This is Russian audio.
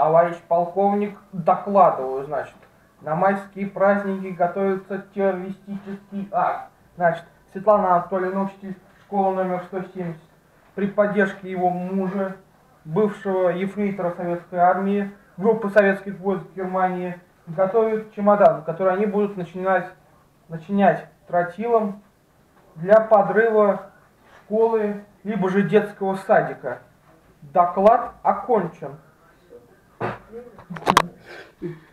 Товарищ полковник, докладываю, значит, на майские праздники готовится террористический акт. Значит, Светлана Анатольевна, учитель школы номер 170, при поддержке его мужа, бывшего ефрейтора советской армии, группы советских войск Германии, готовят чемодан, который они будут начинать, начинять тротилом для подрыва школы, либо же детского садика. Доклад окончен. Thank you.